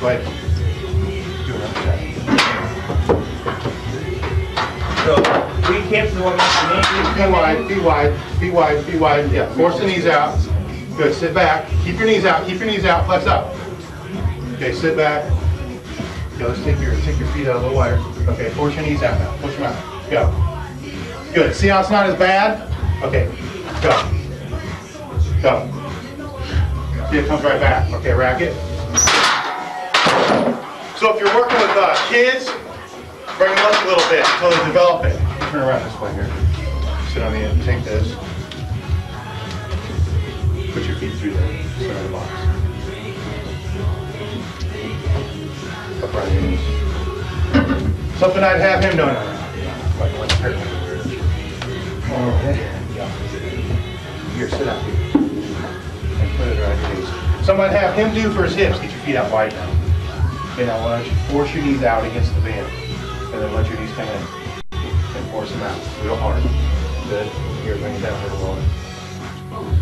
Do set. So three kips is what Be wide, be wide, be wide, be wide. Yeah, force the knees out. Good, sit back. Keep your knees out, keep your knees out, flex up. Okay, sit back. Okay, let's take your, take your feet out a little wider. Okay, force your knees out now, push them out. Go. Good, see how it's not as bad? Okay, go. Go. See, it comes right back. Okay, rack it. So if you're working with uh, kids, bring them up a little bit until they develop it. Turn around this way here. Sit on the end, take this. Put your feet through there, sit on the box. Up on your knees. Something I'd have him, here. Okay. Here, sit up here. I'd have him do for his hips, get your feet out wide now. Okay, now why force your knees out against the band, and then let your knees come in, and force them out, real hard. Good, here, bring it down a little.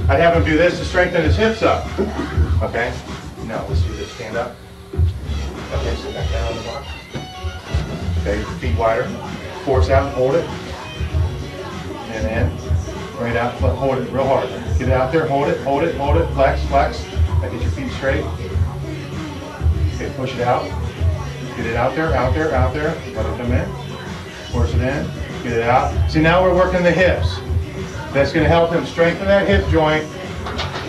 I'd have him do this to strengthen his hips up, okay? Now, let's do this, stand up. Okay, sit back down on the block. Okay, feet wider, force out, hold it. And then, bring it out, hold it real hard. Get it out there, hold it, hold it, hold it, flex, flex. Now get your feet straight. Okay, push it out. Get it out there, out there, out there. Let it come in. Force it in. Get it out. See, now we're working the hips. That's going to help him strengthen that hip joint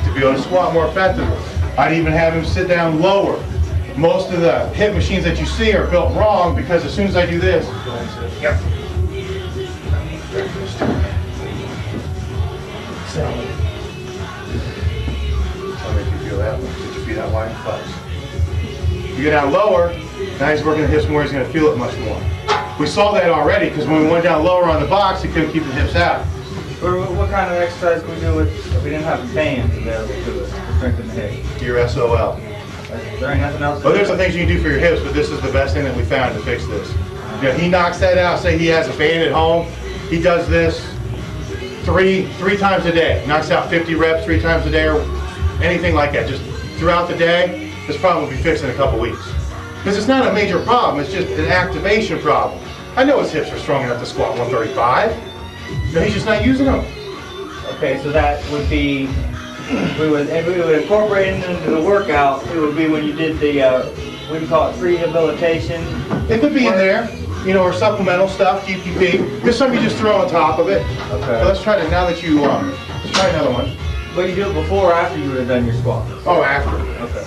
to be able to squat more effectively. I'd even have him sit down lower. Most of the hip machines that you see are built wrong because as soon as I do this, yep. I'll make you feel that. Wide and flex. You get down lower, now he's working the hips more, he's going to feel it much more. We saw that already because when we went down lower on the box, he couldn't keep the hips out. What, what kind of exercise can we do with, if we didn't have bands available to us to strengthen the hip? Your SOL. There anything else? Well, there's some things you can do for your hips, but this is the best thing that we found to fix this. You know, he knocks that out, say he has a band at home, he does this three, three times a day. Knocks out 50 reps three times a day or anything like that. Just throughout the day, this problem will be fixed in a couple weeks. Because it's not a major problem, it's just an activation problem. I know his hips are strong enough to squat 135, but he's just not using them. Okay, so that would be, we would, if we would incorporate it into the workout, it would be when you did the, uh, what do you call it, rehabilitation? It could be in there, you know, or supplemental stuff, GPP. There's some you just throw on top of it. Okay. Let's try to, now that you, um, let's try another one. But you do it before or after you would have done your squat? Oh, after. Okay.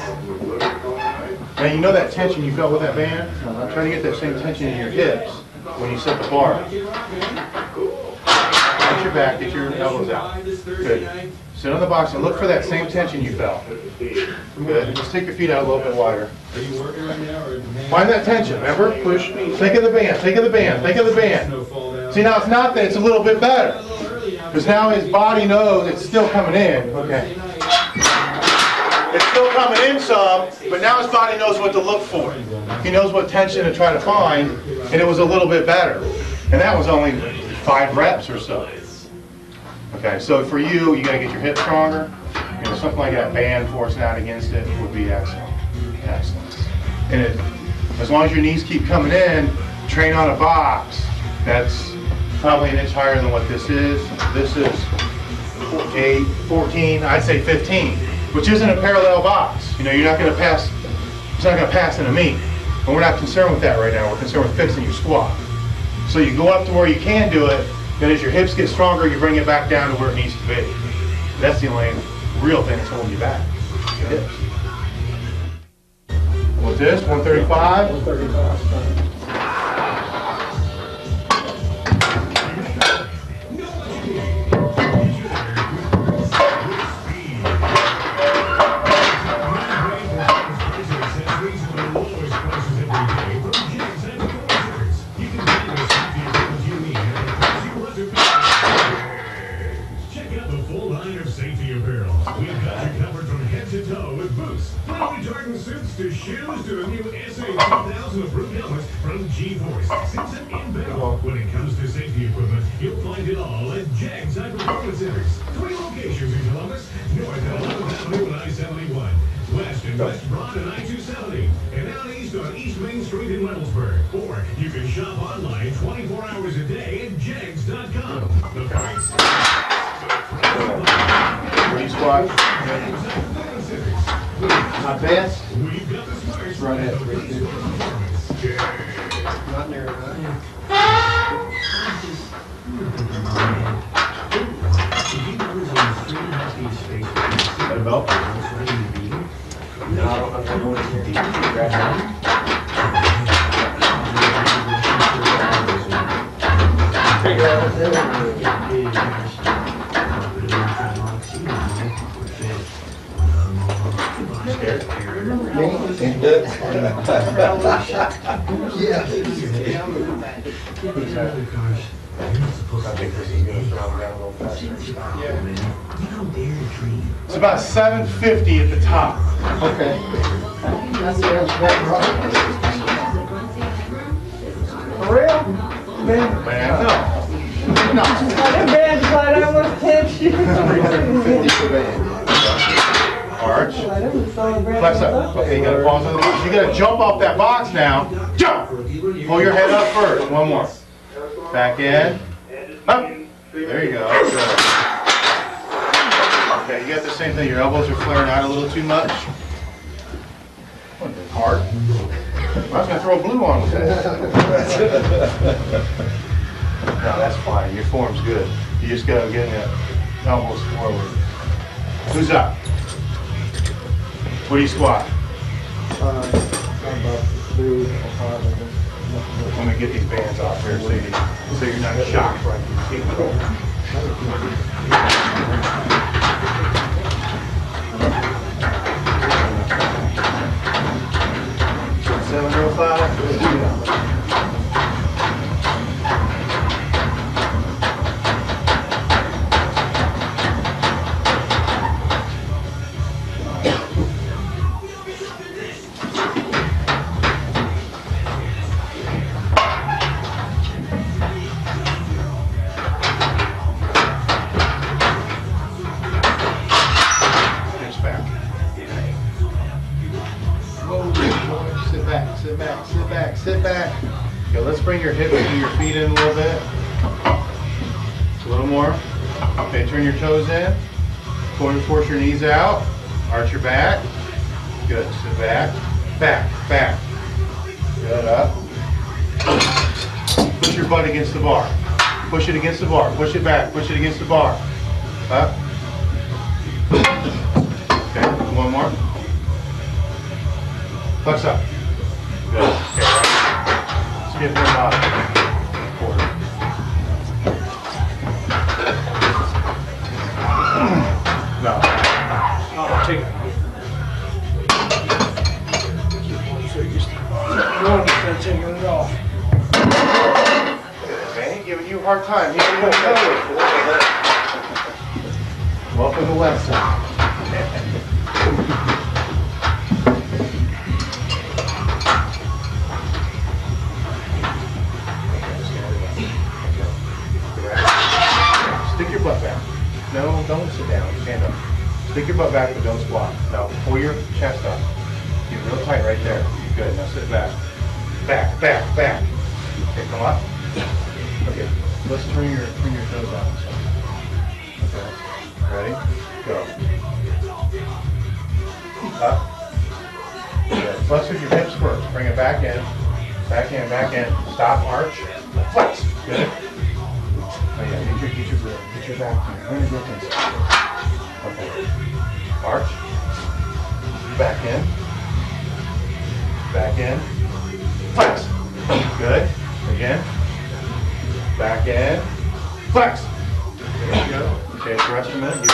Now, you know that tension you felt with that band? I'm trying to get that same tension in your hips when you set the bar. Get your back, get your elbows out. Good. Sit on the box and look for that same tension you felt. Good. Just take your feet out a little bit wider. Are you working right now? Find that tension, remember? Push. Think of the band, think of the band, think of the band. See, now it's not that, it's a little bit better. Because now his body knows it's still coming in. Okay. It's still coming in some, but now his body knows what to look for. He knows what tension to try to find, and it was a little bit better. And that was only five reps or so. Okay, so for you, you gotta get your hips stronger. You know, something like that band forcing out against it would be excellent. Excellent. And it, as long as your knees keep coming in, train on a box. That's probably an inch higher than what this is. This is 8, 14, I'd say 15, which isn't a parallel box. You know, you're not going to pass, it's not going to pass into me. And we're not concerned with that right now. We're concerned with fixing your squat. So you go up to where you can do it, then as your hips get stronger, you bring it back down to where it needs to be. That's the only real thing that's holding you back, your hips. What's this, 135? 135. Full line of safety apparel. We've got you covered from head to toe with boots, Miami Jordan suits to shoes to the new SA 2000 approved helmets from G-Force. Simpson and Bell. When it comes to safety equipment, you'll find it all at Jegs High Performance Centers. Three locations in Columbus, north at 11th Avenue and I-71, west in West Broad and I-270, and down east on East Main Street in Reynoldsburg. Or you can shop online 24 hours a day at Jegs.com. The price. What do you squat? My best, We've got the smarts. right at three fifty. Yeah. Not near enough. Got a belt? No, I don't have one in here. Grab that. Figure out what they're doing. I think this is gonna throw down a little faster. It's about seven fifty at the top. Okay. That sounds about right. For real? Man, Man, no. them bands like that was tension. Fifty for band. Arch. Like, them aggressive. Flex up. Okay, you gotta pause on the, you gotta jump off that box now. Jump! Pull your head up first. One more. Back in. Up. There you go. Okay, you got the same thing. Your elbows are flaring out a little too much. Hard. I was gonna throw a blue on with that. No, that's fine. Your form's good. You just gotta get the elbows forward. Who's up? What do you squat? Uh, about three or five of them. I'm gonna get these bands off here so you, so you're not shocked right back, sit back, sit back, sit back. Okay, let's bring your hips to your feet in a little bit. A little more. Okay, turn your toes in. Force force your knees out. Arch your back. Good, sit back. Back, back. Good, up. Push your butt against the bar. Push it against the bar. Push it back. Push it against the bar. Up. Okay, one more. Flex up. Good. Okay, right. Skip your bottom. Quarter. No. Oh, take it. Man, he giving you a hard time. He didn't even butt back, but don't squat. Now pull your chest up. Get real tight right there. Good. Now sit back. Back, back, back. Okay, come up. Okay. Let's turn your turn your toes out. Okay. Ready? Go. Up. Good. Flex with your hips first. Bring it back in. Back in, back in. Stop, arch. Flex. Good. Oh yeah, get your, get your, get your back. Bring your grip inside. Okay. Arch. Back in. Back in. Flex. Good. Again. Back in. Flex. There you go. Okay, for rest of a minute.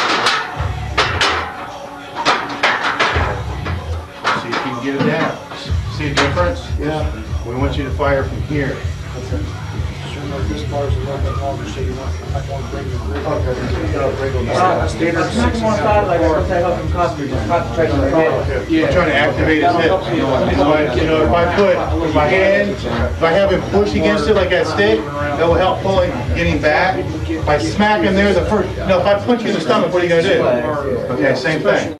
See if you can get it down. See a difference? Yeah. We want you to fire from here. Sure enough, this bar's a little bit longer, so you want, I want to bring your. Uh, Smack him on the side like I was saying, help him concentrate, just concentrate on the head. I'm trying to activate his hip. If I- You know, if I put my hand, if I have him push against it like that stick, that will help pull pulling, getting back. If I smack him there, the first, no, if I punch you in the stomach, what are you gonna do? Okay, same thing.